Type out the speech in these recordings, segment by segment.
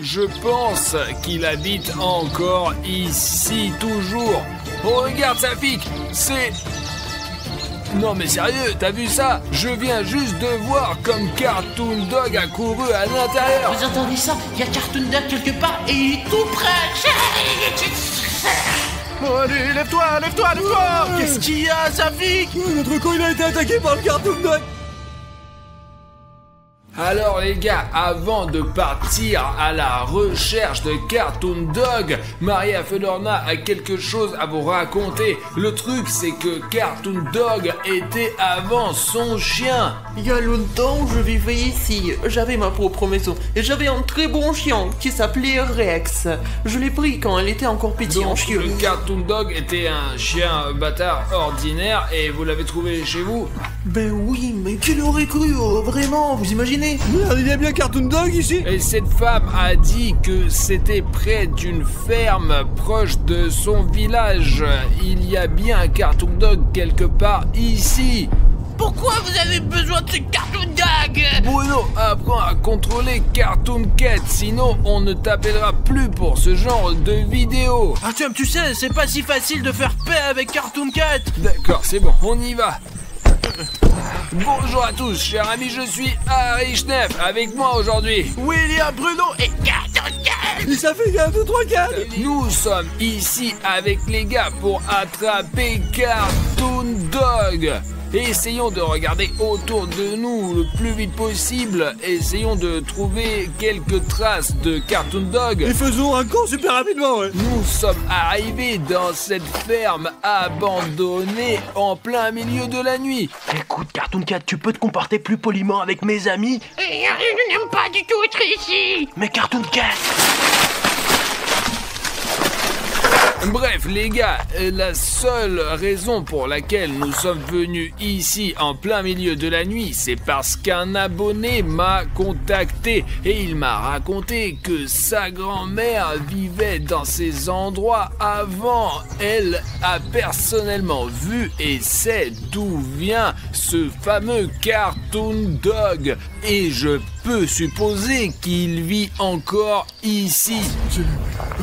Je pense qu'il habite encore ici, toujours. Oh, regarde sa pique, c'est... Non mais sérieux, t'as vu ça? Je viens juste de voir comme Cartoon Dog a couru à l'intérieur. Vous entendez ça? Il y a Cartoon Dog quelque part et il est tout près. Oh, allez, lève-toi, lève-toi, lève-toi Qu'est-ce qu'il y a, Safik Notre con il a été attaqué par le Cartoon Dog Alors les gars, avant de partir à la recherche de Cartoon Dog, Maria Fedorna a quelque chose à vous raconter. Le truc c'est que Cartoon Dog était avant son chien. Il y a longtemps, je vivais ici. J'avais ma propre maison et j'avais un très bon chien qui s'appelait Rex. Je l'ai pris quand elle était encore petite en le Cartoon Dog était un chien bâtard ordinaire et vous l'avez trouvé chez vous? Ben oui, mais qui l'aurait cru oh, Vraiment, vous imaginez Merde, il y a bien Cartoon Dog ici? Et cette femme a dit que c'était près d'une ferme proche de son village. Il y a bien un Cartoon Dog quelque part ici. Pourquoi vous avez besoin de ce Cartoon Dog? Bruno apprend à contrôler Cartoon Cat, sinon on ne t'appellera plus pour ce genre de vidéo. Artyom, tu sais, c'est pas si facile de faire paix avec Cartoon Cat D'accord, c'est bon, on y va. Bonjour à tous, chers amis, je suis Harry Schneff. Avec moi aujourd'hui, William Bruno et... Et ça fait 1, 2, 3, 4 nous sommes ici avec les gars pour attraper Cartoon Dog. Essayons de regarder autour de nous le plus vite possible. Essayons de trouver quelques traces de Cartoon Dog. Et faisons un camp super rapidement, ouais Nous sommes arrivés dans cette ferme abandonnée en plein milieu de la nuit. Écoute, Cartoon Cat, tu peux te comporter plus poliment avec mes amis Je n'aime pas du tout être ici Mais Cartoon Cat Bref, les gars, euh, la seule raison pour laquelle nous sommes venus ici en plein milieu de la nuit, c'est parce qu'un abonné m'a contacté et il m'a raconté que sa grand-mère vivait dans ces endroits avant. Elle a personnellement vu et sait d'où vient ce fameux Cartoon Dog et je peux supposer qu'il vit encore ici. C'est-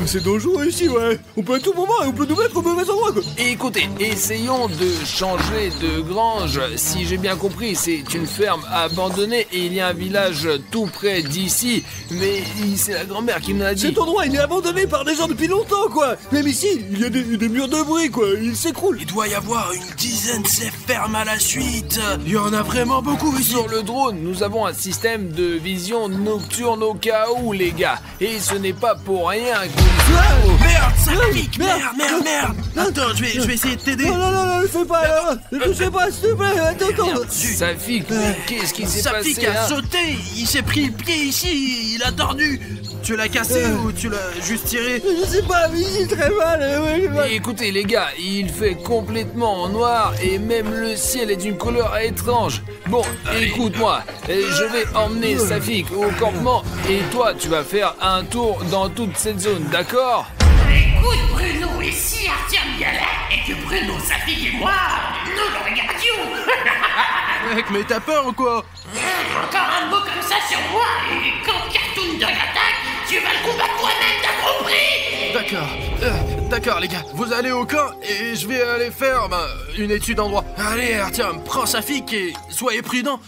C'est dangereux ici, ouais On peut à tout moment, on peut nous mettre au mauvais endroit, quoi Écoutez, essayons de changer de grange. Si j'ai bien compris, c'est une ferme abandonnée et il y a un village tout près d'ici. Mais c'est la grand-mère qui me l'a dit. Cet endroit, il est abandonné par des gens depuis longtemps, quoi Même ici, il y a des, des murs de bruit, quoi Il s'écroule Il doit y avoir une dizaine de ces fermes à la suite Il y en a vraiment beaucoup ici Sur le drone, nous avons un système de vision nocturne au cas où, les gars. Et ce n'est pas pour rien que... Merde, ça pique merde, Merde, merde, Attends, je vais, je vais essayer de t'aider. Non, non, non, fais pas, là Ne touchez pas, s'il te plaît. Attends, attends. Safi, qu'est-ce qui s'est Safik passé a hein sauté. Il s'est pris le pied ici. Il a tordu. Tu l'as cassé Euh. ou tu l'as juste tiré Je sais pas, mais j'ai très mal, euh, ouais, Écoutez les gars, il fait complètement noir et même le ciel est d'une couleur étrange. Bon, écoute-moi, euh, je vais emmener Safik au campement. Et toi tu vas faire un tour dans toute cette zone, d'accord? Écoute Bruno, et si Artyom y allait et que Bruno, Safik et moi, nous le regardions. Mec, mais t'as peur ou quoi? Encore un mot comme ça sur moi, et quand Cartoon Dog attaque, tu vas le combattre toi-même, t'as compris? D'accord, Euh, d'accord les gars, vous allez au camp et je vais aller faire bah, une étude en droit. Allez Artyom, prends Safik et soyez prudent.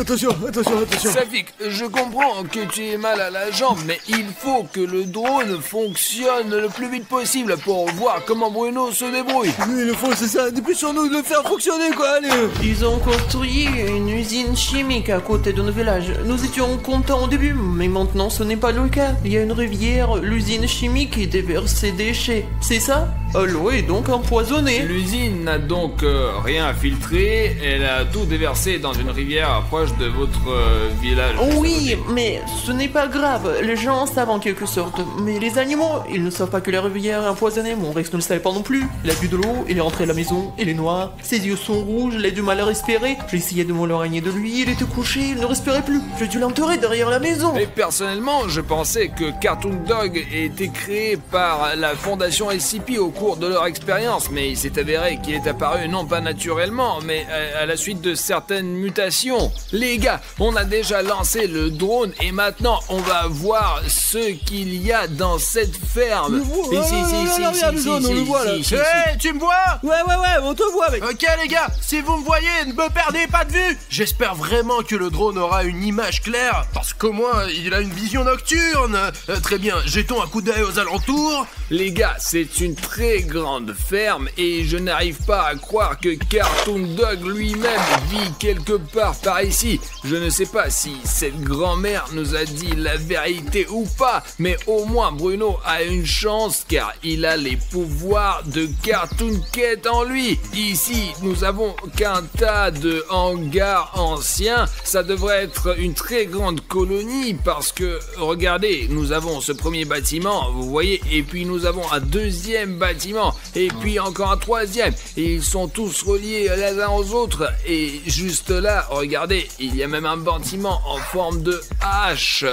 Attention, attention, attention Safik, je comprends que tu aies mal à la jambe, mais il faut que le drone fonctionne le plus vite possible pour voir comment Bruno se débrouille. Oui, le fond, c'est ça, dépêchons-nous de le faire fonctionner, quoi, allez Ils ont construit une usine chimique à côté de nos villages. Nous étions contents au début, mais maintenant ce n'est pas le cas. Il y a une rivière, l'usine chimique qui déverse ses déchets. C'est ça? Euh, L'eau est donc empoisonnée. L'usine n'a donc euh, rien filtré, elle a tout déversé dans une rivière proche de votre euh, village. Oui, mais ce n'est pas grave. Les gens savent en quelque sorte. Mais les animaux, ils ne savent pas que la rivière est empoisonnée. Mon Rex ne le savait pas non plus. Il a bu de l'eau, il est rentré à la maison, il est noir. Ses yeux sont rouges, il a du mal à respirer. J'ai essayé de m'éloigner de lui, il était couché, il ne respirait plus. J'ai dû l'enterrer derrière la maison. Et personnellement, je pensais que Cartoon Dog était créé par la fondation SCP au cours de leur expérience, mais il s'est avéré qu'il est apparu non pas naturellement, mais à, à la suite de certaines mutations. Les gars, on a déjà lancé le drone et maintenant on va voir ce qu'il y a dans cette ferme. On le voit, là. ici. tu me vois? Ouais, ouais, ouais, on te voit, mec. Ok les gars, si vous me voyez, ne me perdez pas de vue J'espère vraiment que le drone aura une image claire, parce qu'au moins il a une vision nocturne Euh, Très bien, jetons un coup d'œil aux alentours. Les gars, c'est une très grande ferme et je n'arrive pas à croire que Cartoon Dog lui-même vit quelque part par ici. Je ne sais pas si cette grand-mère nous a dit la vérité ou pas, mais au moins Bruno a une chance car il a les pouvoirs de Cartoon Cat en lui. Ici, nous avons qu'un tas de hangars anciens. Ça devrait être une très grande colonie parce que, regardez, nous avons ce premier bâtiment, vous voyez, et puis nous avons un deuxième bâtiment, et puis encore un troisième. Ils sont tous reliés les uns aux autres. Et juste là, regardez, il y a même un bâtiment en forme de H.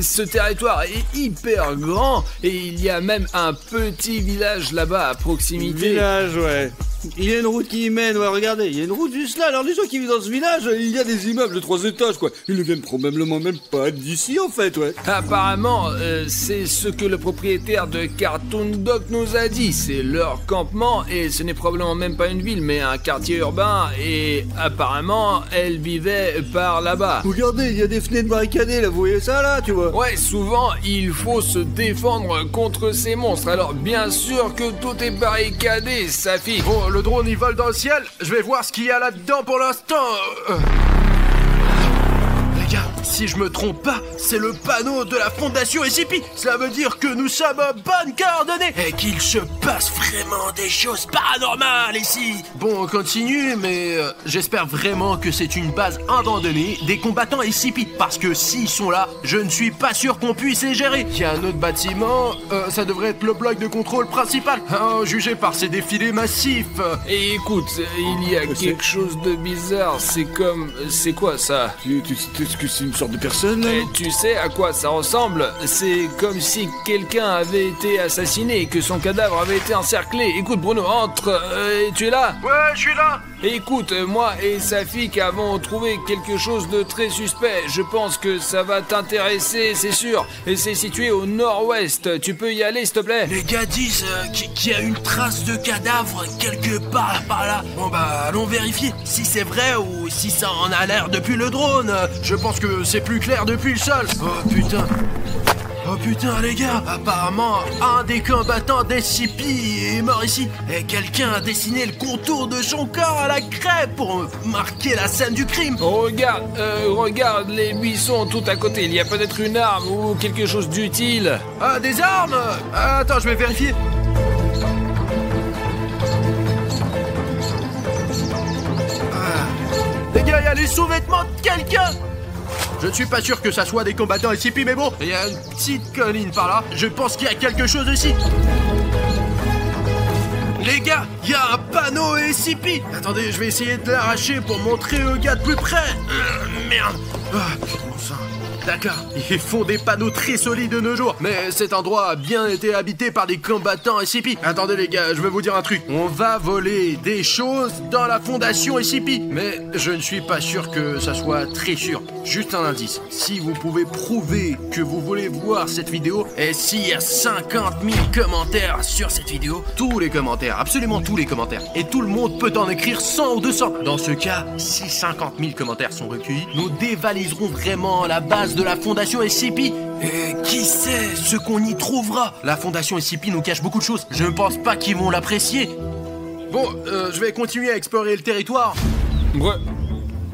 Ce territoire est hyper grand, et il y a même un petit village là-bas à proximité. Village, ouais. Il y a une route qui y mène, ouais, regardez, il y a une route juste là. Alors, les gens qui vivent dans ce village, il y a des immeubles de trois étages, quoi. Ils ne viennent probablement même pas d'ici, en fait, ouais. Apparemment, euh, c'est ce que le propriétaire de Cartoon Dog nous a dit. C'est leur campement et ce n'est probablement même pas une ville, mais un quartier urbain. Et apparemment, elle vivait par là-bas. Regardez, il y a des fenêtres barricadées, là, vous voyez ça, là, tu vois? Ouais, souvent, il faut se défendre contre ces monstres. Alors, bien sûr que tout est barricadé, sa fille. Bon, le drone il vole dans le ciel, je vais voir ce qu'il y a là-dedans pour l'instant. Euh. Si je me trompe pas, c'est le panneau de la fondation SCP. Cela veut dire que nous sommes à bonne coordonnée et qu'il se passe vraiment des choses paranormales ici. Bon, on continue, mais euh, j'espère vraiment que c'est une base abandonnée des combattants SCP. Parce que s'ils sont là, je ne suis pas sûr qu'on puisse les gérer. Il y a un autre bâtiment, euh, ça devrait être le bloc de contrôle principal. Hein, jugé par ces défilés massifs. Et écoute, il y a quelque chose de bizarre. C'est comme. C'est quoi ça? Tu, tu, tu- est-ce que c'est une sorte de personne, Et tu sais à quoi ça ressemble C'est comme si quelqu'un avait été assassiné et que son cadavre avait été encerclé. Écoute Bruno, entre. euh, tu es là? Ouais, je suis là. Écoute, moi et sa fille qui avons trouvé quelque chose de très suspect. Je pense que ça va t'intéresser, c'est sûr. Et c'est situé au nord-ouest. Tu peux y aller, s'il te plaît? Les gars disent euh, qu'il y a une trace de cadavre quelque part par là. Bon bah allons vérifier si c'est vrai ou si ça en a l'air depuis le drone. Je pense que c'est plus clair depuis le sol. Oh putain. Oh putain les gars, apparemment un des combattants d'SCP est mort ici et quelqu'un a dessiné le contour de son corps à la craie pour marquer la scène du crime. Regarde, euh, regarde les buissons tout à côté. Il y a peut-être une arme ou quelque chose d'utile. Ah des armes Ah, Attends, je vais vérifier. Ah. Les gars, il y a les sous-vêtements de quelqu'un Je ne suis pas sûr que ça soit des combattants SCP, mais bon, il y a une petite colline par là. Je pense qu'il y a quelque chose ici. Les gars, il y a un panneau SCP Attendez, je vais essayer de l'arracher pour montrer aux gars de plus près. Euh, merde Ah, bon sang. D'accord, ils font des panneaux très solides de nos jours, mais cet endroit a bien été habité par des combattants SCP. Attendez les gars, je vais vous dire un truc. On va voler des choses dans la fondation SCP, mais je ne suis pas sûr que ça soit très sûr. Juste un indice, si vous pouvez prouver que vous voulez voir cette vidéo, et s'il y a 50 000 commentaires sur cette vidéo, tous les commentaires, absolument tous les commentaires, et tout le monde peut en écrire 100 ou 200. Dans ce cas, si 50 000 commentaires sont recueillis, nous dévaliserons vraiment la base de la fondation SCP. Et qui sait ce qu'on y trouvera? La fondation SCP nous cache beaucoup de choses. Je ne pense pas qu'ils vont l'apprécier. Bon, euh, je vais continuer à explorer le territoire. Bru-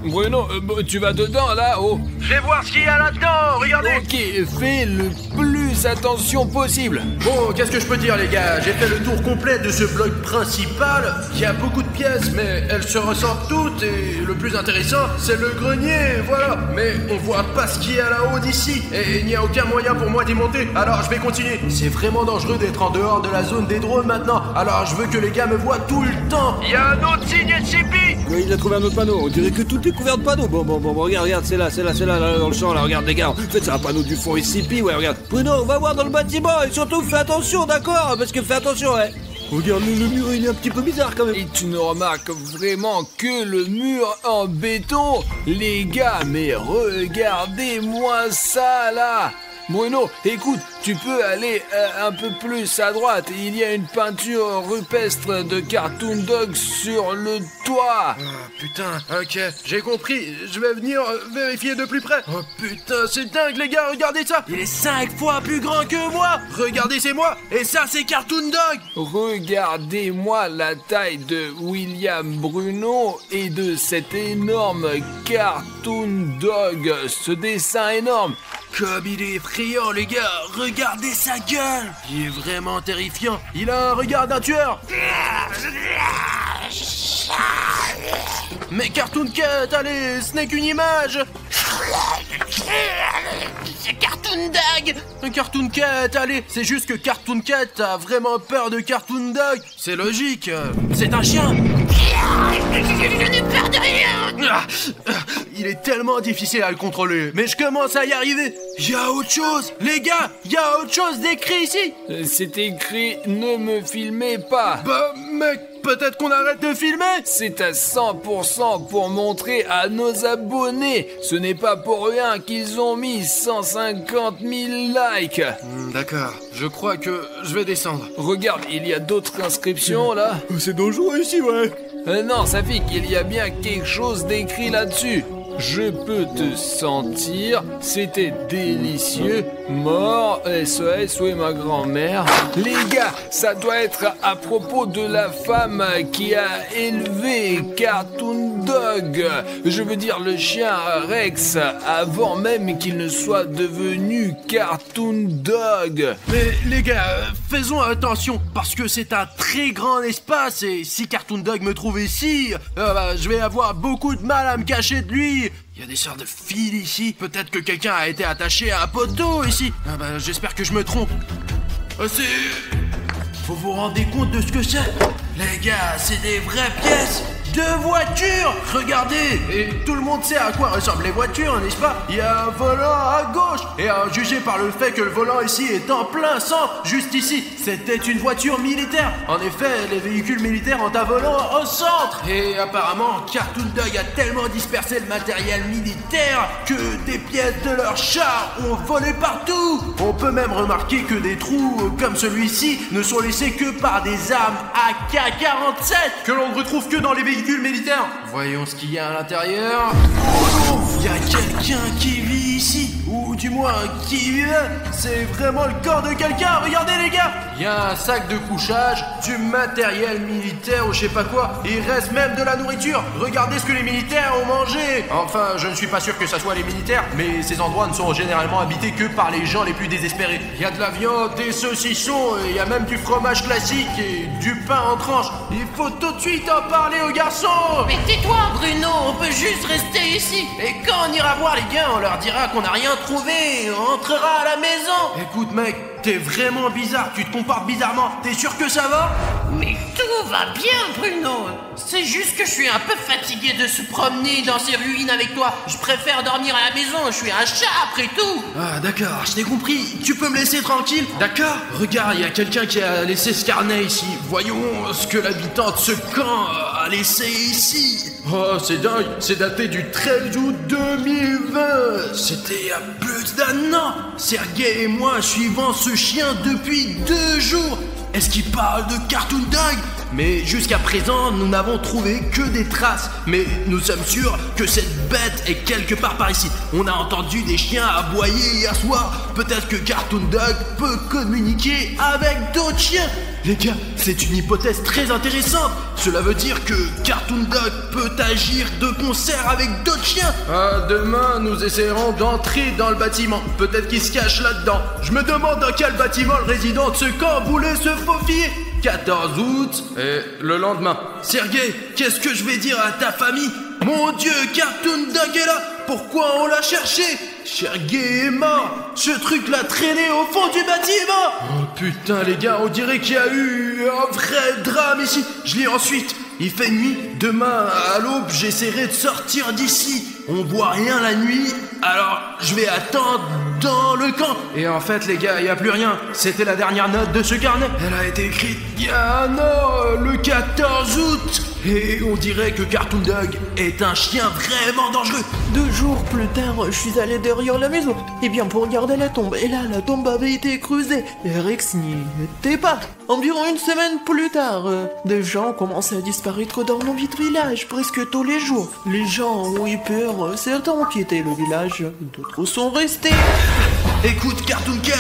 Bruno, euh, tu vas dedans là, oh Je vais voir ce qu'il y a là-dedans, regardez Ok, fais le plus attention possible. Bon, qu'est-ce que je peux dire les gars? J'ai fait le tour complet de ce bloc principal. Il y a beaucoup de pièces, mais elles se ressemblent toutes. Et le plus intéressant, c'est le grenier, voilà. Mais on voit pas ce qu'il y a là-haut d'ici. Et il n'y a aucun moyen pour moi d'y monter. Alors je vais continuer. C'est vraiment dangereux d'être en dehors de la zone des drones maintenant. Alors je veux que les gars me voient tout le temps. Il y a un autre signe SCP Ouais, il a trouvé un autre panneau. On dirait que tout est couvert de panneaux. Bon, bon, bon, bon, regarde, regarde, c'est là, c'est là, c'est là, là, dans le champ, là, regarde, les gars. En fait, c'est un panneau du fond SCP, ouais, regarde. Bruno, va voir dans le bâtiment et surtout, fais attention, d'accord Parce que fais attention, ouais. Regarde, le, le mur, il est un petit peu bizarre quand même. Et tu ne remarques vraiment que le mur en béton Les gars, mais regardez-moi ça là Bruno, écoute, tu peux aller euh, un peu plus à droite. Il y a une peinture rupestre de Cartoon Dog sur le toit. Ah, putain, ok, j'ai compris. Je vais venir euh, vérifier de plus près. Oh putain, c'est dingue les gars, regardez ça. Il est cinq fois plus grand que moi. Regardez, c'est moi. Et ça, c'est Cartoon Dog. Regardez-moi la taille de William Bruno et de cet énorme Cartoon Dog. Ce dessin énorme. Comme il est effrayant, les gars. Regardez sa gueule. Il est vraiment terrifiant. Il a un regard d'un tueur. Mais Cartoon Cat, allez, ce n'est qu'une image. C'est Cartoon Dog Un Cartoon Cat, allez, c'est juste que Cartoon Cat a vraiment peur de Cartoon Dog. C'est logique. C'est un chien. Je n'ai peur de rien ah, Il est tellement difficile à le contrôler, mais je commence à y arriver. Il y a autre chose, les gars, il y a autre chose d'écrit ici. Euh, C'est écrit Ne me filmez pas. Bah, mec, peut-être qu'on arrête de filmer. C'est à 100% pour montrer à nos abonnés. Ce n'est pas pour rien qu'ils ont mis 150 000 likes. Hmm, D'accord, je crois que je vais descendre. Regarde, il y a d'autres inscriptions là. C'est dangereux ici, ouais. Euh, non, Safik, il y a bien quelque chose d'écrit là-dessus. Je peux te sentir, c'était délicieux, mort, SOS, où est ma grand-mère Les gars, ça doit être à propos de la femme qui a élevé Cartoon Dog. Je veux dire le chien Rex, avant même qu'il ne soit devenu Cartoon Dog. Mais les gars, faisons attention, parce que c'est un très grand espace, et si Cartoon Dog me trouve ici, euh, bah, je vais avoir beaucoup de mal à me cacher de lui. Il y a des sortes de fils ici, peut-être que quelqu'un a été attaché à un poteau ici. Ah bah, j'espère que je me trompe. Ah, c'est... Faut vous rendre compte de ce que c'est Les gars, c'est des vraies pièces de voitures Regardez. Et tout le monde sait à quoi ressemblent les voitures, n'est-ce pas? Il y a un volant à gauche. Et à juger par le fait que le volant ici est en plein sang, juste ici, c'était une voiture militaire. En effet, les véhicules militaires ont un volant au centre. Et apparemment, Cartoon Dog a tellement dispersé le matériel militaire que des pièces de leur char ont volé partout. On peut même remarquer que des trous comme celui-ci ne sont laissés que par des armes AK-47 que l'on ne retrouve que dans les véhicules Voyons ce qu'il y a à l'intérieur. Oh, il y a quelqu'un qui vit ici, du moins qui. C'est vraiment le corps de quelqu'un? Regardez les gars. Il y a un sac de couchage, du matériel militaire ou je sais pas quoi. Et il reste même de la nourriture. Regardez ce que les militaires ont mangé. Enfin, je ne suis pas sûr que ça soit les militaires, mais ces endroits ne sont généralement habités que par les gens les plus désespérés. Il y a de la viande, des saucissons, et il y a même du fromage classique et du pain en tranches. Il faut tout de suite en parler aux garçons. Mais tais-toi Bruno, on peut juste rester ici Et quand on ira voir les gars, on leur dira qu'on n'a rien trouvé, on rentrera à la maison. Écoute mec, t'es vraiment bizarre, tu te comportes bizarrement. T'es sûr que ça va? Mais tout va bien Bruno C'est juste que je suis un peu fatigué de se promener dans ces ruines avec toi. Je préfère dormir à la maison, je suis un chat après tout Ah d'accord, je t'ai compris. Tu peux me laisser tranquille? D'accord. Regarde, il y a quelqu'un qui a laissé ce carnet ici. Voyons ce que l'habitant de ce camp a laissé ici. Oh, c'est dingue, c'est daté du 13 août 2020. C'était il y a plus d'un an. Sergei et moi suivons ce chien depuis deux jours. Est-ce qu'il parle de Cartoon Dog mais jusqu'à présent, nous n'avons trouvé que des traces. Mais nous sommes sûrs que cette bête est quelque part par ici. On a entendu des chiens aboyer hier soir. Peut-être que Cartoon Dog peut communiquer avec d'autres chiens. Les gars, c'est une hypothèse très intéressante. Cela veut dire que Cartoon Dog peut agir de concert avec d'autres chiens. Ah, demain, nous essaierons d'entrer dans le bâtiment. Peut-être qu'il se cache là-dedans. Je me demande dans quel bâtiment le résident de ce camp voulait se faufiler. 14 août et le lendemain. Sergei, qu'est-ce que je vais dire à ta famille? Mon Dieu, Cartoon Dog est là Pourquoi on l'a cherché est mort Ce truc l'a traîné au fond du bâtiment Oh putain les gars, on dirait qu'il y a eu un vrai drame ici. Je lis ensuite. Il fait nuit. Demain, à l'aube, j'essaierai de sortir d'ici. On voit rien la nuit, alors je vais attendre dans le camp. Et en fait, les gars, il y a plus rien. C'était la dernière note de ce carnet. Elle a été écrite il y a un an, le 14 août. Et on dirait que Cartoon Dog est un chien vraiment dangereux. Deux jours plus tard, je suis allé derrière la maison. Et bien pour regarder la tombe. Et là, la tombe avait été creusée. Et Rex n'y était pas. Environ une semaine plus tard, euh, des gens commençaient à disparaître dans mon vite village presque tous les jours. Les gens ont eu peur. Certains ont quitté le village. D'autres sont restés. Écoute, Cartoon Cat,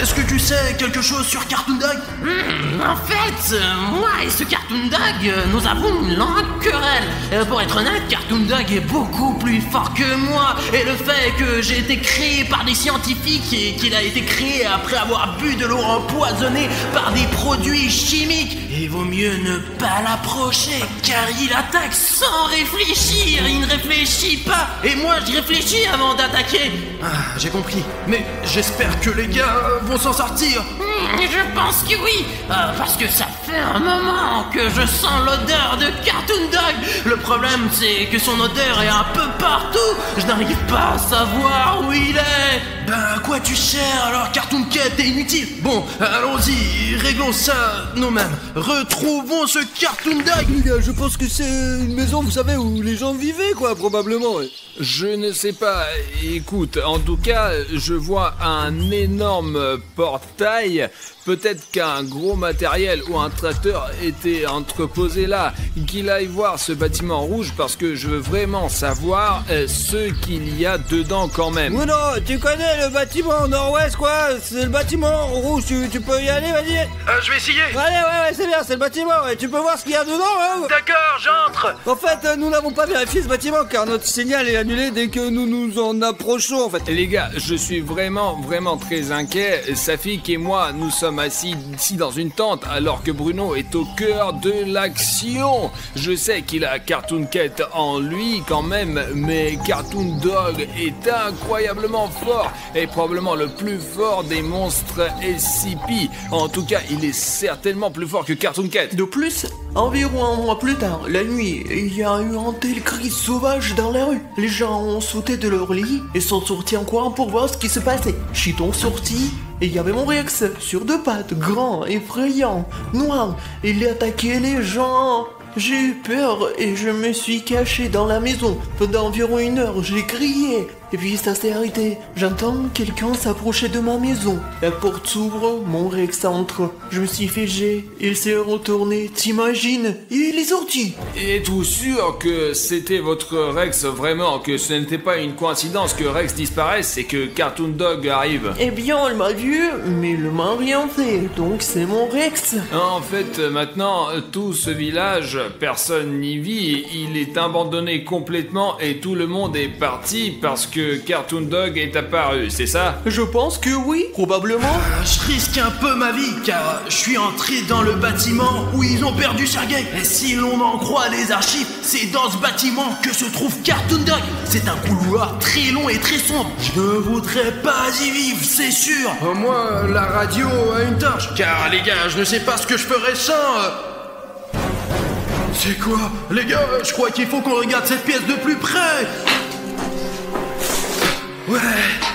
est-ce que tu sais quelque chose sur Cartoon Dog? Hmm, en fait, moi et ce Cartoon Dog, nous avons une longue querelle. Euh, pour être honnête, Cartoon Dog est beaucoup plus fort que moi. Et le fait que j'ai été créé par des scientifiques et qu'il a été créé après avoir bu de l'eau empoisonnée par des produits chimiques, il vaut mieux ne pas l'approcher, car il attaque sans réfléchir. Il ne réfléchit pas. Et moi, je réfléchis avant d'attaquer. Ah, j'ai compris. Mais j'espère que les gars euh, vont s'en sortir. Hmm, Je pense que oui, euh, parce que ça fait un moment que je sens l'odeur de Cartoon Dog. Le problème, c'est que son odeur est un peu partout. Je n'arrive pas à savoir où il est. Ben, à quoi tu sers alors Cartoon Cat est inutile? Bon, allons-y, réglons ça nous-mêmes. Retrouvons ce Cartoon Dog je pense que c'est une maison, vous savez, où les gens vivaient, quoi, probablement. Je ne sais pas. Écoute, en tout cas, je vois un énorme portail. Peut-être qu'un gros matériel ou un tracteur était entreposé là. Qu'il aille voir ce bâtiment rouge parce que je veux vraiment savoir euh, ce qu'il y a dedans quand même. Oui, non, tu connais le bâtiment nord-ouest, quoi C'est le bâtiment rouge, tu, tu peux y aller, vas-y Euh, Je vais essayer. Allez, ouais, ouais, c'est bien, c'est le bâtiment, et tu peux voir ce qu'il y a dedans, hein D'accord, j'entre. En fait, euh, nous n'avons pas vérifié ce bâtiment, car notre signal est annulé dès que nous nous en approchons, en fait. Les gars, je suis vraiment, vraiment très inquiet. Safik et moi, nous sommes assis ici dans une tente alors que Bruno est au cœur de l'action. Je sais qu'il a Cartoon Cat en lui quand même, mais Cartoon Dog est incroyablement fort et probablement le plus fort des monstres SCP. En tout cas, il est certainement plus fort que Cartoon Cat. De plus, environ un mois plus tard, la nuit, il y a eu un tel cri sauvage dans la rue. Les gens ont sauté de leur lit et sont sortis en courant pour voir ce qui se passait. Chiton sorti et il y avait mon Rex sur deux pattes, grand, effrayant, noir. Il attaquait les gens. J'ai eu peur et je me suis caché dans la maison. Pendant environ une heure, j'ai crié. Et puis ça s'est arrêté. J'entends quelqu'un s'approcher de ma maison. La porte s'ouvre, mon Rex entre. Je me suis figé. Il s'est retourné, t'imagines? Il est sorti. Es-tu sûr que c'était votre Rex vraiment, que ce n'était pas une coïncidence que Rex disparaisse et que Cartoon Dog arrive? Eh bien, elle m'a vu, mais il m'a rien fait. Donc c'est mon Rex. En fait, maintenant, tout ce village, personne n'y vit, il est abandonné complètement et tout le monde est parti parce que Cartoon Dog est apparu, c'est ça? Je pense que oui, probablement. Euh, Je risque un peu ma vie car je suis entré dans le bâtiment où ils ont perdu Sergei. Et si l'on en croit les archives, c'est dans ce bâtiment que se trouve Cartoon Dog. C'est un couloir très long et très sombre. Je ne voudrais pas y vivre, c'est sûr. Au moins, la radio a une torche. Car les gars, je ne sais pas ce que je ferais sans. euh. C'est quoi? Les gars, je crois qu'il faut qu'on regarde cette pièce de plus près. Ouais,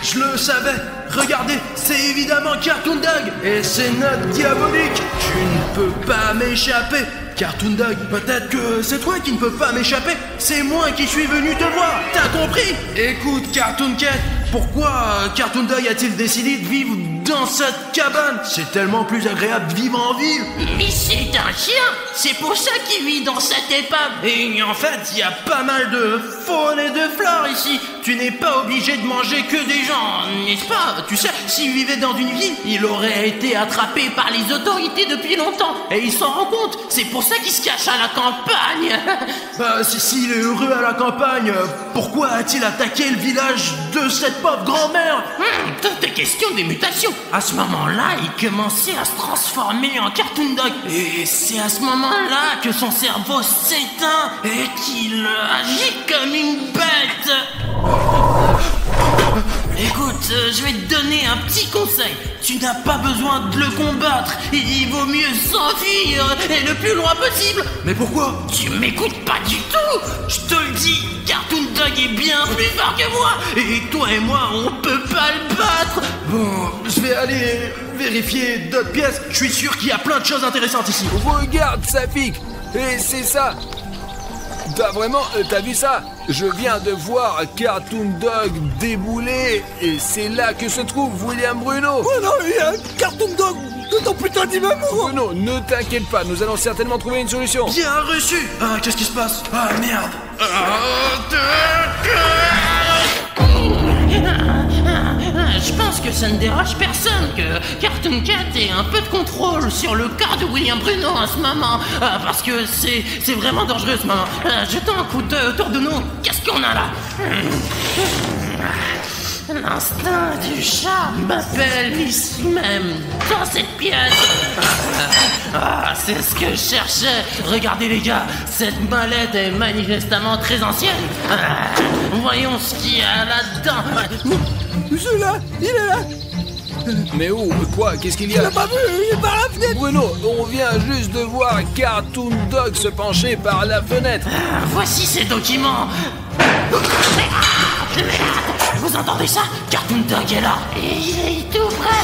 je le savais. Regardez, c'est évidemment Cartoon Dog et c'est notre diabolique. Tu ne peux pas m'échapper. Cartoon Dog, peut-être que c'est toi qui ne peux pas m'échapper. C'est moi qui suis venu te voir. T'as compris? Écoute, Cartoon Cat, pourquoi euh, Cartoon Dog a-t-il décidé de vivre dans cette cabane? C'est tellement plus agréable de vivre en ville. Mais c'est un chien C'est pour ça qu'il vit dans cette épave Et en fait, il y a pas mal de faune et de flore ici. Tu n'es pas obligé de manger que des gens, n'est-ce pas? Tu sais, s'il vivait dans une ville, il aurait été attrapé par les autorités depuis longtemps. Et il s'en rend compte. C'est pour ça qu'il se cache à la campagne. bah, si s'il est heureux à la campagne, pourquoi a-t-il attaqué le village de cette pauvre grand-mère? Hum, tout est question des mutations. À ce moment-là, il commençait à se transformer en Cartoon Dog. Et c'est à ce moment-là que son cerveau s'éteint et qu'il agit comme une bête. Écoute, euh, je vais te donner un petit conseil. Tu n'as pas besoin de le combattre. Il vaut mieux s'enfuir et le plus loin possible. Mais pourquoi? Tu m'écoutes pas du tout Je te le dis, Cartoon Dog est bien plus fort que moi Et toi et moi, on peut pas le battre Bon, je vais aller vérifier d'autres pièces. Je suis sûr qu'il y a plein de choses intéressantes ici. Regarde, Safik Et c'est ça T'as vraiment... euh, T'as vu ça? Je viens de voir Cartoon Dog débouler et c'est là que se trouve William Bruno. Oh non, il y a un carton dog de ton putain d'immeuble Bruno, ne t'inquiète pas, nous allons certainement trouver une solution. Bien reçu. Ah, qu'est-ce qui se passe? Ah, merde Je pense que ça ne dérange personne que Cartoon Cat ait un peu de contrôle sur le cas de William Bruno en ce moment. Ah, parce que c'est c'est vraiment dangereux ce moment. Ah, jetons un coup d'œil autour de nous. Qu'est-ce qu'on a là? L'instinct du chat m'appelle ici même, dans cette pièce. Ah, c'est ce que je cherchais. Regardez les gars, cette mallette est manifestement très ancienne. Ah, voyons ce qu'il y a là-dedans. Je là, il est là Mais où Quoi Qu'est-ce qu'il y Il a l'a pas vu, il est par la fenêtre Bruno, on vient juste de voir Cartoon Dog se pencher par la fenêtre. Ah, Voici ces documents. Vous entendez ça? Cartoon Dog est là. Et il est tout près.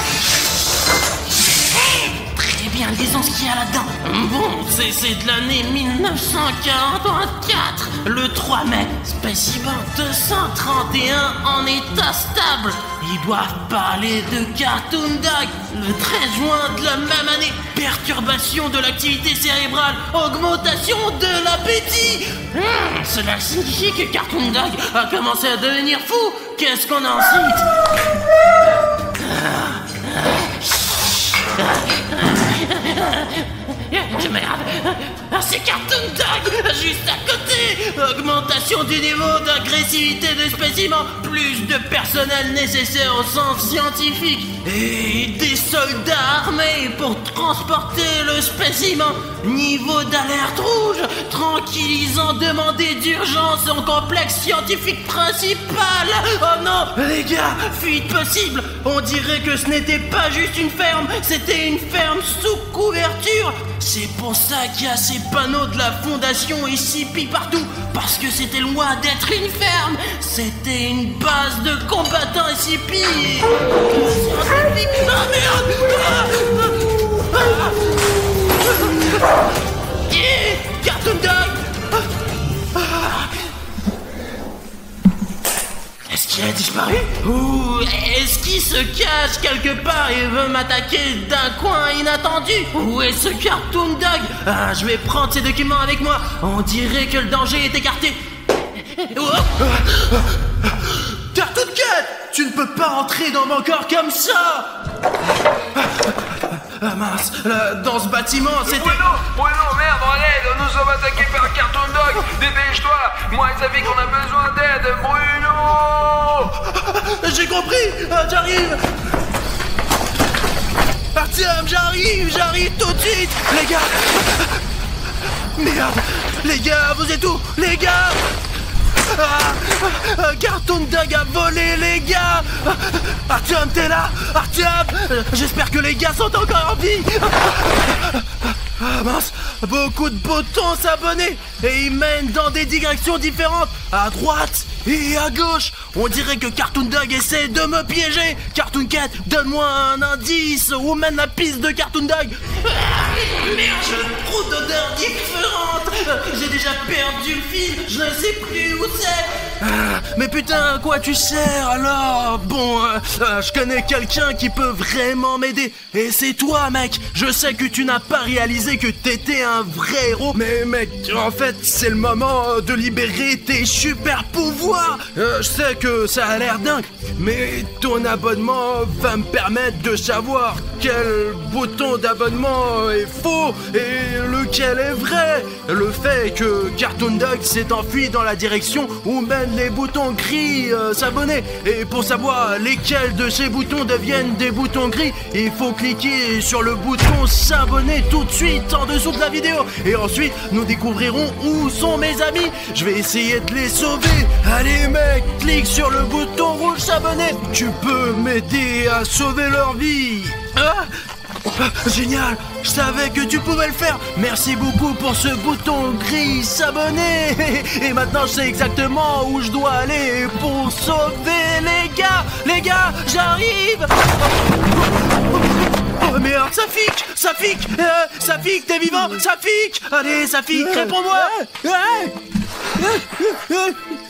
Très bien, lisons ce qu'il y a là-dedans. Bon, c'est c'est de l'année 1944. Le 3 mai, spécimen 231 en état stable. Ils doivent parler de Cartoon Dog. Le 13 juin de la même année, perturbation de l'activité cérébrale, augmentation de l'appétit. Hmm, cela signifie que Cartoon Dog a commencé à devenir fou. Qu'est-ce qu'on a ensuite Merde Ah, C'est Cartoon Dog Juste à côté. Augmentation du niveau d'agressivité de spécimens Plus de personnel nécessaire au sens scientifique Et des soldats armés pour transporter le spécimen. Niveau d'alerte rouge Tranquillisant demandé d'urgence au complexe scientifique principal. Oh non Les gars, fuite possible. On dirait que ce n'était pas juste une ferme C'était une ferme sous couverture C'est pour ça qu'il y a ces panneaux de la fondation SCP partout. Parce que c'était loin d'être une ferme. C'était une base de combattants SCP et- Ah Ah Ah Qu'il a disparu Ou est-ce qu'il se cache quelque part et veut m'attaquer d'un coin inattendu? Où est ce Cartoon Dog? Ah, Je vais prendre ces documents avec moi. On dirait que le danger est écarté. Oh Cartoon Cat Tu ne peux pas entrer dans mon corps comme ça Ah mince, là, dans ce bâtiment, c'était... Bruno, Bruno, merde, en l'aide, nous sommes attaqués par Cartoon Dog. Dépêche-toi, moi et Safik, on a besoin d'aide. Bruno J'ai compris Ah, J'arrive Artyom, j'arrive J'arrive tout de suite Les gars Merde Les gars, vous êtes où? Les gars ah, ah, Cartoon Dog a volé, les gars. Artyom, t'es là. Artyom Euh, J'espère que les gars sont encore en vie. Ah mince. Beaucoup de boutons s'abonner. Et ils mènent dans des directions différentes. À droite et à gauche. On dirait que Cartoon Dog essaie de me piéger. Cartoon Cat, donne-moi un indice Où mène la piste de Cartoon Dog Merde, trop d'odeurs différentes. J'ai déjà perdu le fil. Je ne sais plus où c'est. Mais putain, à quoi tu sers alors Bon, euh, euh, je connais quelqu'un qui peut vraiment m'aider. Et c'est toi, mec. Je sais que tu n'as pas réalisé que t'étais un vrai héros. Mais mec, en fait, c'est le moment euh, de libérer tes super pouvoirs. Je sais que ça a l'air dingue. Mais ton abonnement va me permettre de savoir quel bouton d'abonnement est faux et lequel est vrai. Le fait que Cartoon Dog s'est enfui dans la direction où mènent les boutons gris euh, s'abonner. Et pour savoir lesquels de ces boutons deviennent des boutons gris, il faut cliquer sur le bouton s'abonner tout de suite en dessous de la vidéo. Et ensuite, nous découvrirons où sont mes amis. Je vais essayer de les sauver. Allez mec, clique sur le bouton rouge s'abonner. Tu peux m'aider à sauver leur vie. Ah Génial. Je savais que tu pouvais le faire. Merci beaucoup pour ce bouton gris s'abonner. Et maintenant je sais exactement où je dois aller pour sauver les gars. Les gars, j'arrive. Oh merde, Safik Safik euh, Safik, t'es vivant Safik Allez, Safik, réponds-moi. Ouais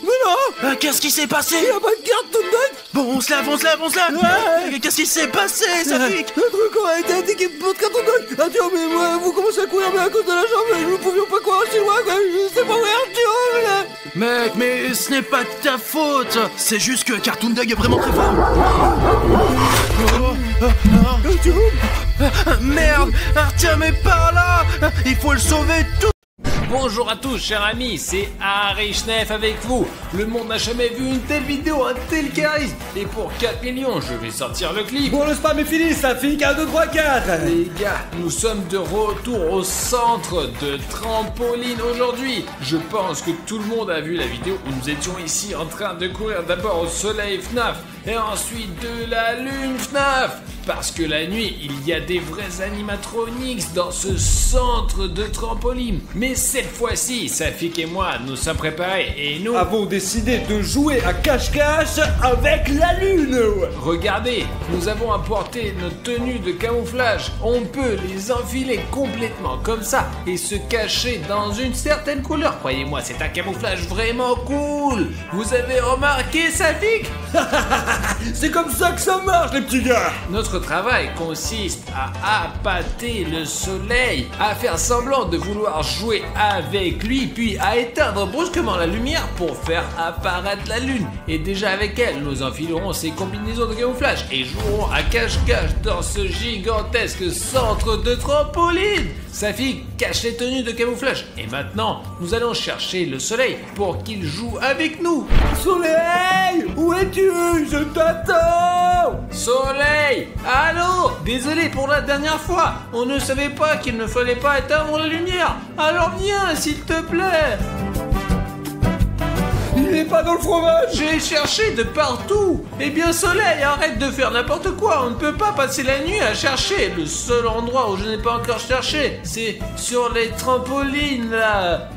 Mais non Euh, Qu'est-ce qui s'est passé Il y a pas de carte tout de Bon, on se lève, on se lève, on se lève Ouais. Qu'est-ce qui s'est passé, Safik Le truc aurait été indiqué pour votre carton dog Arthur, mais moi, vous commencez à courir, mais à cause de la jambe, nous pouvions pas courir aussi loin, quoi. C'est pas vrai, Arthur, mais Mec, mais ce n'est pas de ta faute. C'est juste que Cartoon Dog est vraiment très fort. Oh, oh, oh. Arthur Ah, Merde. Artyom est par là. Il faut le sauver tout Bonjour à tous, chers amis, c'est Harry Schneff avec vous. Le monde n'a jamais vu une telle vidéo, un tel charisme. Et pour 4 millions, je vais sortir le clip. Bon, le spam est fini, ça fait 1, 2, 3, 4 Les gars, nous sommes de retour au centre de trampoline aujourd'hui. Je pense que tout le monde a vu la vidéo où nous étions ici en train de courir d'abord au soleil FNAF et ensuite de la lune FNAF. Parce que la nuit, il y a des vrais animatronics dans ce centre de trampoline. Mais cette fois-ci, Safik et moi, nous sommes préparés et nous... Avons décidé de jouer à cache-cache avec la lune. Regardez, nous avons apporté nos tenues de camouflage. On peut les enfiler complètement comme ça et se cacher dans une certaine couleur. Croyez-moi, c'est un camouflage vraiment cool. Vous avez remarqué, Safik C'est comme ça que ça marche, les petits gars Notre travail consiste à appâter le soleil, à faire semblant de vouloir jouer avec lui, puis à éteindre brusquement la lumière pour faire apparaître la lune. Et déjà avec elle, nous enfilerons ces combinaisons de camouflage et jouerons à cache-cache dans ce gigantesque centre de trampoline. Safi cache les tenues de camouflage. Et maintenant, nous allons chercher le soleil pour qu'il joue avec nous. Soleil Où es-tu Je t'attends Soleil Allô? Désolé pour la dernière fois. On ne savait pas qu'il ne fallait pas éteindre la lumière. Alors viens, s'il te plaît. Il est pas dans le fromage J'ai cherché de partout. Eh bien, Soleil, arrête de faire n'importe quoi. On ne peut pas passer la nuit à chercher. Le seul endroit où je n'ai pas encore cherché, c'est sur les trampolines là.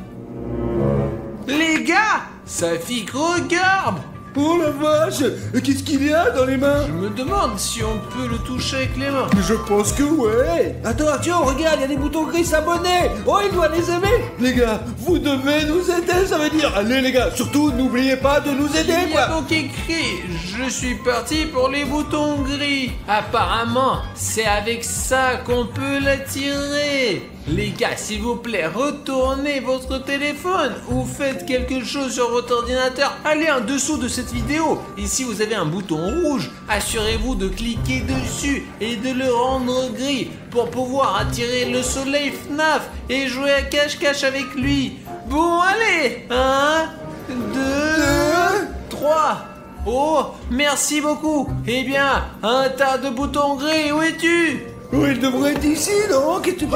Les gars, Safik, regarde. Oh la vache Qu'est-ce qu'il y a dans les mains Je me demande si on peut le toucher avec les mains. Je pense que ouais Attends Arthur, regarde, il y a des boutons gris s'abonner Oh, il doit les aimer Les gars, vous devez nous aider, ça veut dire Allez les gars, surtout n'oubliez pas de nous aider, Il y a quoi donc écrit Je suis parti pour les boutons gris. Apparemment, c'est avec ça qu'on peut l'attirer. Les gars, s'il vous plaît, retournez votre téléphone ou faites quelque chose sur votre ordinateur. Allez en dessous de cette vidéo. Si vous avez un bouton rouge, assurez-vous de cliquer dessus et de le rendre gris pour pouvoir attirer le soleil FNAF et jouer à cache-cache avec lui. Bon, allez Un, deux, trois. Oh, merci beaucoup. Eh bien, un tas de boutons gris, où es-tu? Il devrait être ici, non Qu'est-ce que tu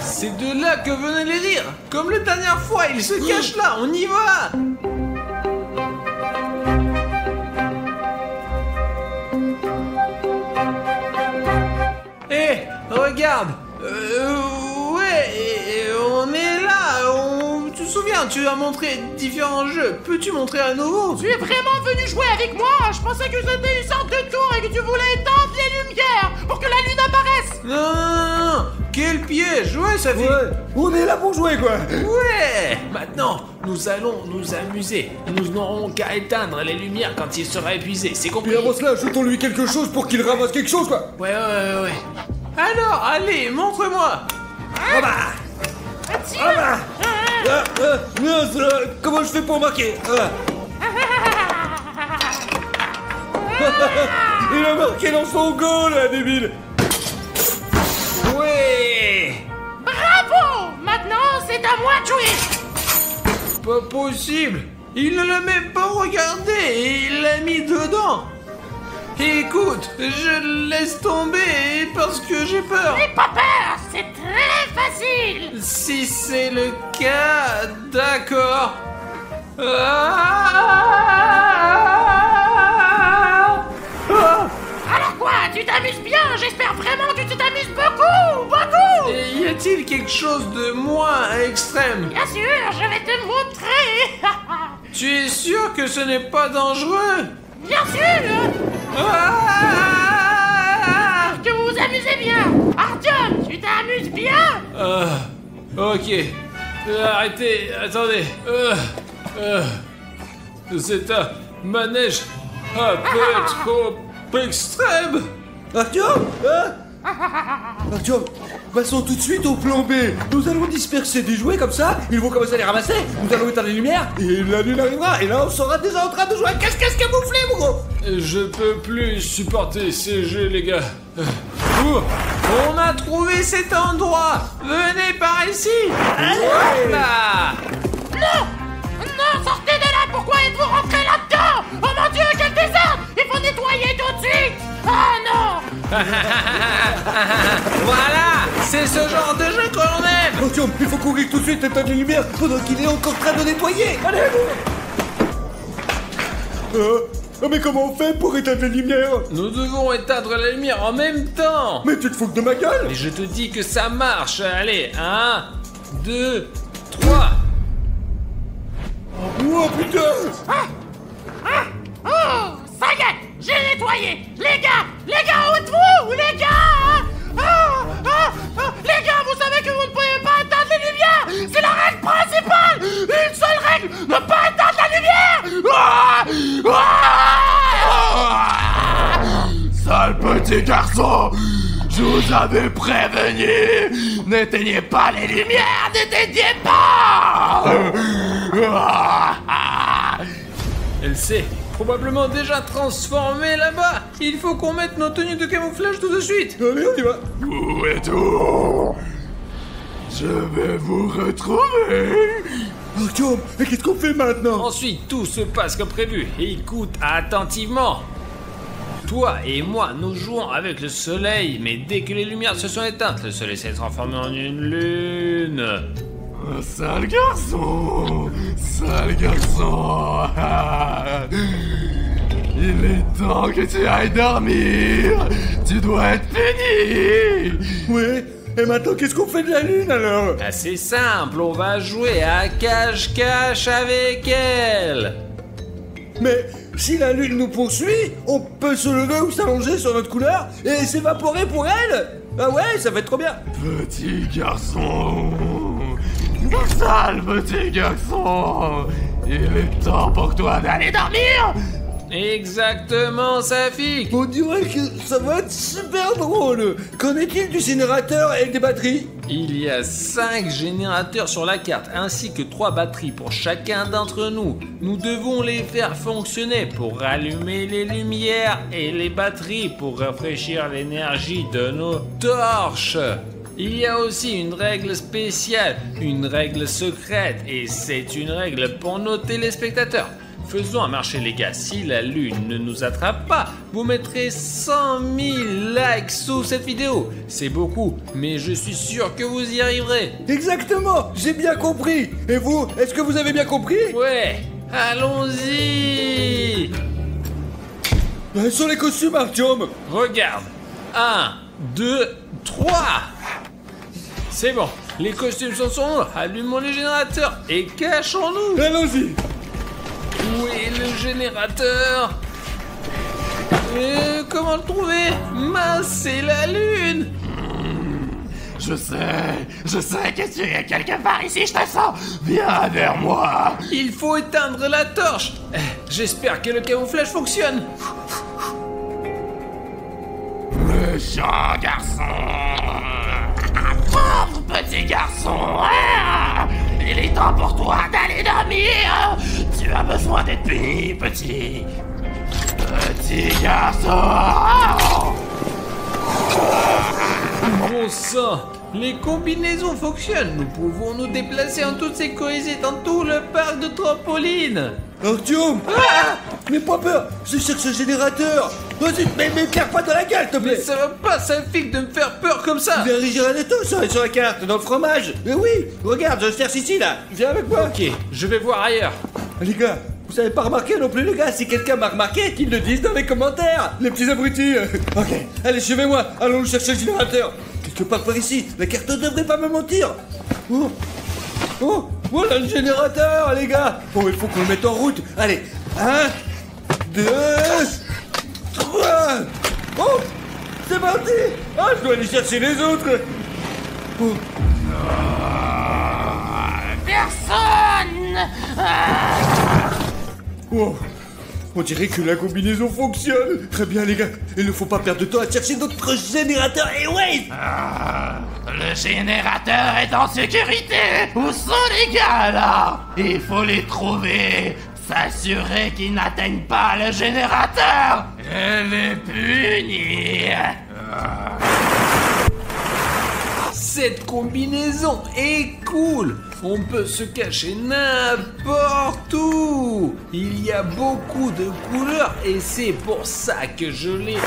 C'est de là que venaient les rires. Comme la dernière fois, il se cache là, on y va. Eh, regarde. Euh, te souviens, tu as montré différents jeux. Peux-tu montrer à nouveau? Tu es vraiment venu jouer avec moi? Je pensais que c'était une sorte de tour et que tu voulais éteindre les lumières pour que la lune apparaisse. Non, non, non, non. Quel piège. Ouais, ça fait... Ouais, on est là pour jouer, quoi. Ouais. Maintenant, nous allons nous amuser. Nous n'aurons qu'à éteindre les lumières quand il sera épuisé, c'est compris. Et avant cela, jetons-lui quelque chose pour qu'il ramasse quelque chose, quoi. Ouais, ouais, ouais, ouais. Alors, allez, montre-moi. Ah bah. Ah bah Ah, ah, Comment je fais pour marquer Ah. Il a marqué dans son goal, là, débile. Ouais. Bravo. Maintenant, c'est à moi de jouer. Pas possible. Il ne l'a même pas regardé. Et il l'a mis dedans Écoute, je laisse tomber parce que j'ai peur. N'aie pas peur C'est très facile Si c'est le cas, d'accord. Ah Alors quoi tu t'amuses bien. J'espère vraiment que tu t'amuses beaucoup, beaucoup. Et y a-t-il quelque chose de moins extrême? Bien sûr, je vais te montrer. Tu es sûr que ce n'est pas dangereux? Bien sûr. Ah Que vous vous amusez bien. Artyom, tu t'amuses bien. Euh, ok. Euh, arrêtez, attendez. Euh, euh, c'est un manège un peu trop extrême. Artyom Hein? Artyom, passons tout de suite au plan B. Nous allons disperser des jouets comme ça, ils vont commencer à les ramasser, nous allons éteindre les lumières, et la lune arrivera, et là on sera déjà en train de jouer. À cache-cache camouflé, mon gros? Je peux plus supporter ces jeux, les gars. Euh, on a trouvé cet endroit. Venez par ici. Voilà. Non! Non, sortez de là. Pourquoi êtes-vous rentré là-dedans? Oh mon dieu, quel désordre! Il faut nettoyer tout de suite. Oh non Voilà, c'est ce genre de jeu que l'on aime. Artyom, il faut courir tout de suite éteindre les lumières pendant qu'il est encore en train de nettoyer Allez euh, ah, mais comment on fait pour éteindre les lumières? Nous devons éteindre la lumière en même temps. Mais tu te fous de ma gueule? Et je te dis que ça marche. Allez, un, deux, trois. Oh putain Oh Ça y est J'ai nettoyé. Les gars Les gars, où êtes-vous? Les gars hein? Ah Ah Ah Les gars, vous savez que vous ne pouvez pas éteindre les lumières. C'est la règle principale. Une seule règle Ne pas éteindre la lumière. Sale petit garçon Je vous avais prévenu. N'éteignez pas les lumières N'éteignez pas. Elle s'est probablement déjà transformée là-bas. Il faut qu'on mette nos tenues de camouflage tout de suite. Allez, on y va Où êtes-vous Je vais vous retrouver Artyom, mais qu'est-ce qu'on fait maintenant? Ensuite, tout se passe comme prévu. Et écoute attentivement. Toi et moi, nous jouons avec le soleil, mais dès que les lumières se sont éteintes, le soleil s'est transformé en une lune. Un sale garçon Sale garçon. Il est temps que tu ailles dormir. Tu dois être puni. Ouais, et maintenant qu'est-ce qu'on fait de la lune alors? Ah, c'est simple, on va jouer à cache-cache avec elle. Mais si la lune nous poursuit, on peut se lever ou s'allonger sur notre couleur et s'évaporer pour elle. Ah ouais, ça va être trop bien. Petit garçon Sale petit garçon Il est temps pour toi d'aller dormir Exactement, Safik. On dirait que ça va être super drôle Qu'en est-il du générateur et des batteries? Il y a 5 générateurs sur la carte, ainsi que 3 batteries pour chacun d'entre nous. Nous devons les faire fonctionner pour rallumer les lumières et les batteries pour rafraîchir l'énergie de nos torches. Il y a aussi une règle spéciale, une règle secrète, et c'est une règle pour nos téléspectateurs. Faisons un marché les gars, si la lune ne nous attrape pas, vous mettrez 100 000 likes sous cette vidéo. C'est beaucoup, mais je suis sûr que vous y arriverez. Exactement. J'ai bien compris. Et vous, est-ce que vous avez bien compris? Ouais, allons-y. Euh, Sur les costumes, Artyom. Regarde. 1, 2, 3 C'est bon, les costumes sont sur nous, allumons les générateurs et cachons-nous. Allons-y. Où est le générateur? Euh, Comment le trouver? Mince, c'est la lune. Je sais, je sais que tu es quelque part ici, je te sens. Viens vers moi. Il faut éteindre la torche. Eh, J'espère que le camouflage fonctionne. Méchant garçon Pauvre petit garçon hein. Il est temps pour toi d'aller dormir. Tu as besoin d'être puni, petit Petit garçon Les combinaisons fonctionnent. Nous pouvons nous déplacer en toute sécurité dans tout le parc de trampoline. Artyom ah Mais pas peur Je cherche ce générateur. Vas-y, mais, mais claque pas dans la gueule, s'il te Mais plaît ça va pas, Safik, de me faire peur comme ça. Viens réagir à tout sur, sur la carte, dans le fromage. Mais oui Regarde, je cherche ici, là. Viens avec moi. Ok, je vais voir ailleurs. Les gars, vous avez pas remarqué non plus, les gars? Si quelqu'un m'a remarqué, qu'il le dise dans les commentaires. Les petits abrutis Ok, allez, suivez-moi, allons chercher le générateur. Quelque part par ici, la carte ne devrait pas me mentir. Oh. Oh. Voilà le générateur, les gars. Bon, il faut qu'on le mette en route. Allez, un, deux, trois. Oh. C'est parti. Ah, je dois aller chercher les autres. Oh. Personne Oh On dirait que la combinaison fonctionne. Très bien les gars, il ne faut pas perdre de temps à chercher d'autres générateurs et ouais Le générateur est en sécurité. Où sont les gars là? Il faut les trouver. S'assurer qu'ils n'atteignent pas le générateur. Et les punir. Cette combinaison est cool On peut se cacher n'importe où Il y a beaucoup de couleurs et c'est pour ça que je l'ai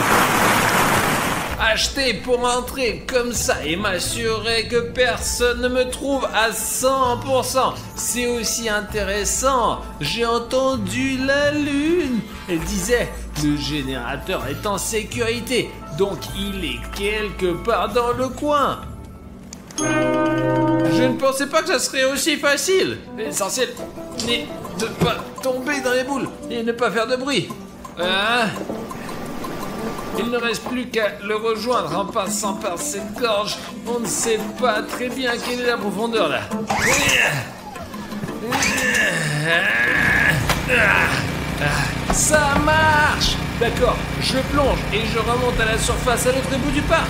acheté pour entrer comme ça et m'assurer que personne ne me trouve à 100%. C'est aussi intéressant. J'ai entendu la lune. Elle disait, le générateur est en sécurité, donc il est quelque part dans le coin. Je ne pensais pas que ça serait aussi facile. L'essentiel n'est de pas tomber dans les boules et ne pas faire de bruit. Hein? Il ne reste plus qu'à le rejoindre en passant par cette gorge. On ne sait pas très bien quelle est la profondeur là. Ça marche D'accord, je plonge et je remonte à la surface à l'autre bout du parc.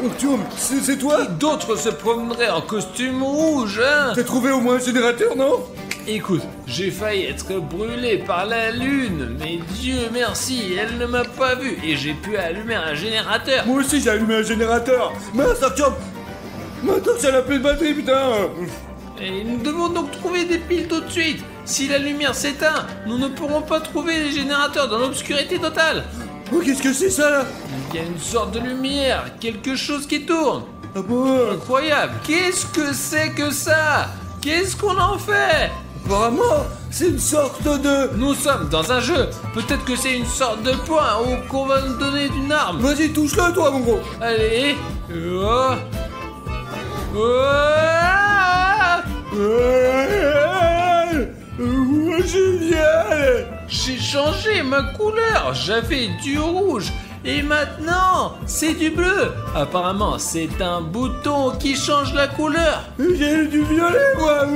Octium, c'est c'est toi D'autres se promèneraient en costume rouge, hein T'as trouvé au moins un générateur, non Écoute, j'ai failli être brûlé par la lune, mais Dieu merci, elle ne m'a pas vu et j'ai pu allumer un générateur. Moi aussi j'ai allumé un générateur Mince, Octium Maintenant ça n'a plus de batterie, putain Et nous devons donc trouver des piles tout de suite. Si la lumière s'éteint, nous ne pourrons pas trouver les générateurs dans l'obscurité totale. Oh, qu'est-ce que c'est ça, là Il y a une sorte de lumière, quelque chose qui tourne. Ah bon Incroyable. Qu'est-ce que c'est que ça Qu'est-ce qu'on en fait Apparemment, c'est une sorte de... Nous sommes dans un jeu. Peut-être que c'est une sorte de point ou qu'on va nous donner d'une arme. Vas-y, touche-le, toi, mon gros Allez. Oh. Oh. Oh, génial J'ai changé ma couleur. J'avais du rouge. Et maintenant, c'est du bleu. Apparemment, c'est un bouton qui change la couleur. J'ai du violet, moi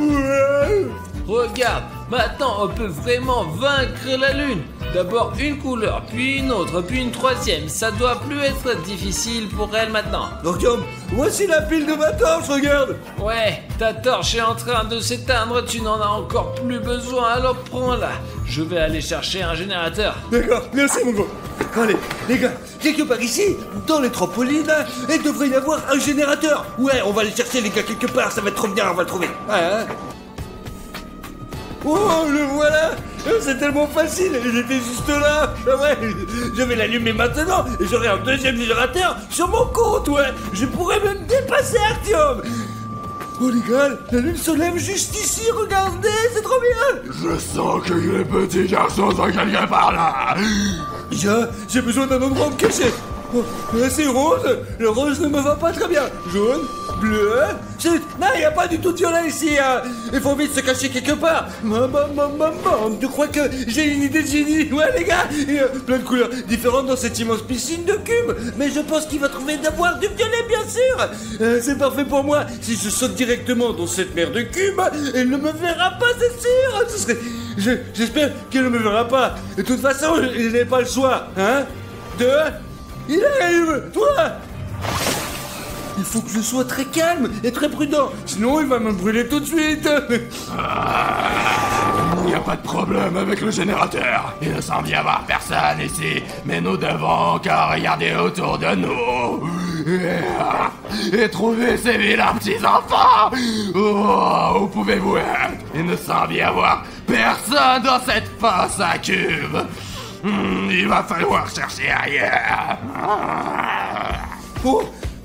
Regarde, maintenant on peut vraiment vaincre la lune. D'abord une couleur, puis une autre, puis une troisième. Ça doit plus être difficile pour elle maintenant. Octium, voici la pile de ma torche, regarde Ouais, ta torche est en train de s'éteindre, tu n'en as encore plus besoin, alors prends-la. Je vais aller chercher un générateur. D'accord, merci, mon gros Allez, les gars, quelque part ici, dans les trampolines, il devrait y avoir un générateur Ouais, on va aller chercher, les gars, quelque part, ça va être trop bien, on va le trouver Ouais, hein Oh, le voilà. C'est tellement facile, il était juste là. Ah Ouais, je vais l'allumer maintenant, et j'aurai un deuxième générateur sur mon compte, ouais. Je pourrais même dépasser Artyom Oh les gars, la lune se lève juste ici, regardez, c'est trop bien. Je sens que les petits garçons sont quelque part là. Déjà, j'ai besoin d'un endroit où me cacher. C'est rose. Le rose ne me va pas très bien. Jaune, bleu. Non, il n'y a pas du tout de violet ici. hein. Il faut vite se cacher quelque part. Mam, mam, mam. Tu crois que j'ai une idée de génie Ouais, les gars. Plein de couleurs différentes dans cette immense piscine de cubes. Mais je pense qu'il va trouver d'avoir du violet, bien sûr. Euh, c'est parfait pour moi. Si je saute directement dans cette mer de cubes, il ne me verra pas, c'est sûr. Ce serait... je- J'espère qu'il ne me verra pas. De toute façon, je n'ai pas le choix. Hein Deux. Il arrive Toi Il faut que je sois très calme et très prudent. Sinon, il va me brûler tout de suite. Il n'y a pas de problème avec le générateur. Il ne semble y avoir personne ici, mais nous devons encore regarder autour de nous. Et, trouver ces vilains petits enfants. Oh, où pouvez-vous Il ne semble y avoir personne dans cette fosse à cubes. Hmm, il va falloir chercher ailleurs. Oh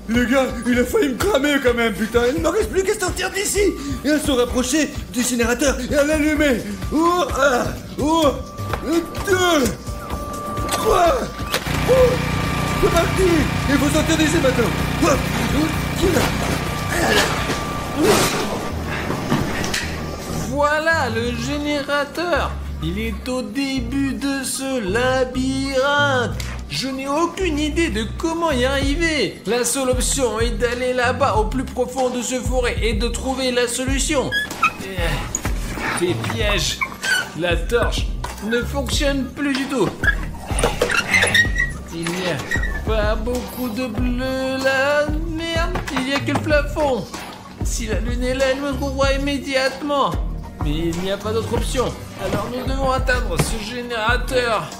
les gars, il a failli me cramer quand même, putain. Il ne me reste plus qu'à sortir d'ici et à se rapprocher du générateur et à l'allumer. Oh, un, oh, deux, trois. Oh, c'est parti. Il faut sortir d'ici maintenant. Oh, oh, Voilà le générateur. Il est au début de ce labyrinthe. Je n'ai aucune idée de comment y arriver. La seule option est d'aller là-bas au plus profond de ce forêt et de trouver la solution. Eh, Les pièges. La torche ne fonctionne plus du tout. Il n'y a pas beaucoup de bleu là. Merde, il n'y a que le plafond. Si la lune est là, elle me trouvera immédiatement. Mais il n'y a pas d'autre option. Alors nous devons atteindre ce générateur.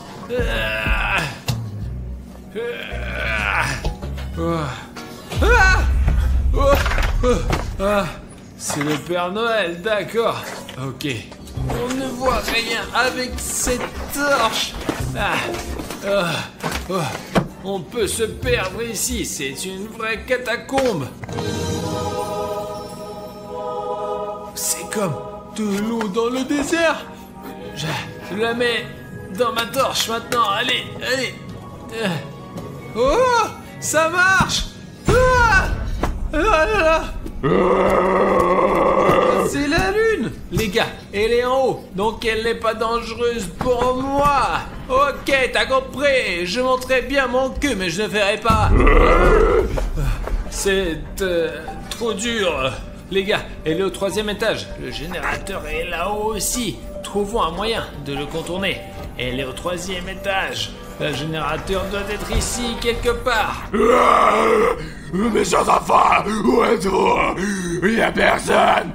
C'est le Père Noël, d'accord. Ok. On ne voit rien avec cette torche. Ah. On peut se perdre ici, c'est une vraie catacombe. C'est comme de l'eau dans le désert. Je, la mets dans ma torche maintenant. Allez, allez. Euh. Oh, ça marche. Ah Ah. C'est la lune Les gars, elle est en haut, donc elle n'est pas dangereuse pour moi Ok, t'as compris Je montrerai bien mon cul, mais je ne ferai pas C'est euh, trop dur Les gars, elle est au troisième étage. Le générateur est là-haut aussi. Trouvons un moyen de le contourner. Elle est au troisième étage. Le générateur doit être ici quelque part. Mes chers enfants, où êtes-vous? Il n'y a personne.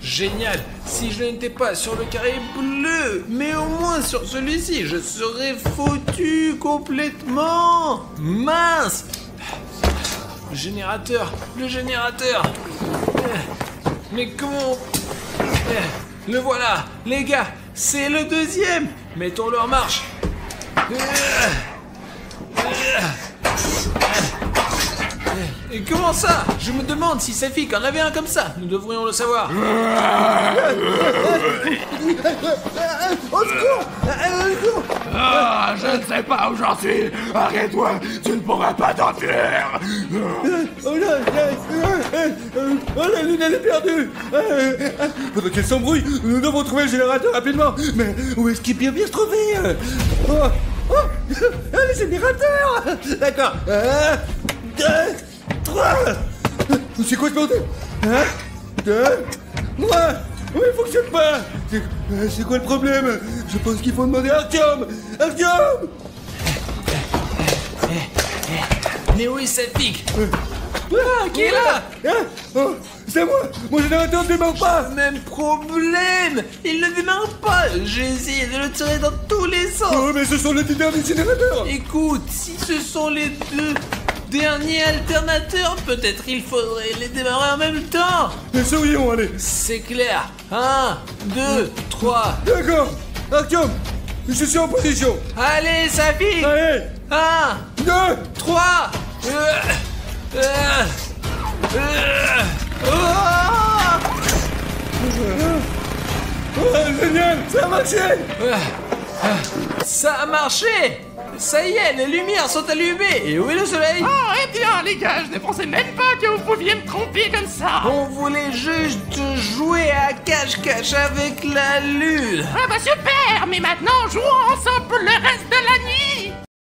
Génial. Si je n'étais pas sur le carré bleu, mais au moins sur celui-ci, je serais foutu complètement. Mince. Le générateur Le générateur. Euh, Mais comment Euh, Le voilà. Les gars, c'est le deuxième. Mettons-le en marche. Euh, Et comment ça? Je me demande si Safik en avait un comme ça. Nous devrions le savoir. Au secours! Euh, Au secours Ah, je ne sais pas où j'en suis. Arrête-toi, tu ne pourras pas t'enfuir Oh là, euh, euh, euh, oh, la lune elle est perdue Euh, euh, Pendant qu'elle s'embrouille, nous devons trouver le générateur rapidement. Mais où est-ce qu'il peut bien se trouver? Euh Oh, oh Le générateur. D'accord deux, trois. C'est quoi ce bordel Un, deux, trois Oui, il fonctionne pas. C'est euh, c'est quoi le problème Je pense qu'il faut demander à Artyom. Artyom Mais où est Safik Ah, qui est là Hein Oh, c'est moi. Mon générateur ne démarre pas. Même problème. Il ne démarre pas. J'ai essayé de le tirer dans tous les sens. Oh, mais ce sont les leaders du générateur Écoute, si ce sont les deux derniers alternateurs, peut-être il faudrait les démarrer en même temps. Mais sourions, allez C'est clair. Un, deux, trois. D'accord. Artyom Je suis en position. Allez, Safik Allez. Un, Deux. trois. Euh, euh, euh, oh. Oh, génial Ça a marché. Ça a marché Ça y est, les lumières sont allumées Et où est le soleil? Oh, eh bien, les gars, je ne pensais même pas que vous pouviez me tromper comme ça. On voulait juste jouer à cache-cache avec la lune Ah bah super, mais maintenant jouons ensemble pour le reste de la nuit.